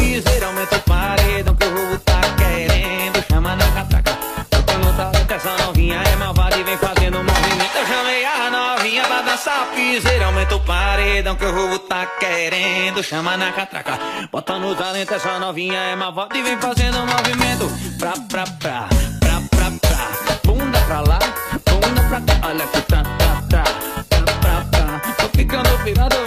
piseira, aumenta o paredão que o roubo tá querendo. Chama na catraca, bota no talento, essa novinha é malvada e vem fazendo movimento. Eu chamei a novinha pra dançar piseira, aumenta o paredão que o roubo tá querendo. Chama na catraca, bota no talento, essa novinha é malvada e vem fazendo movimento. Pra, pra, pra, pra, pra, pra. Bunda pra lá, bunda pra cá, olha que tá, tá, tá, pra, pra, pra, Tô ficando virado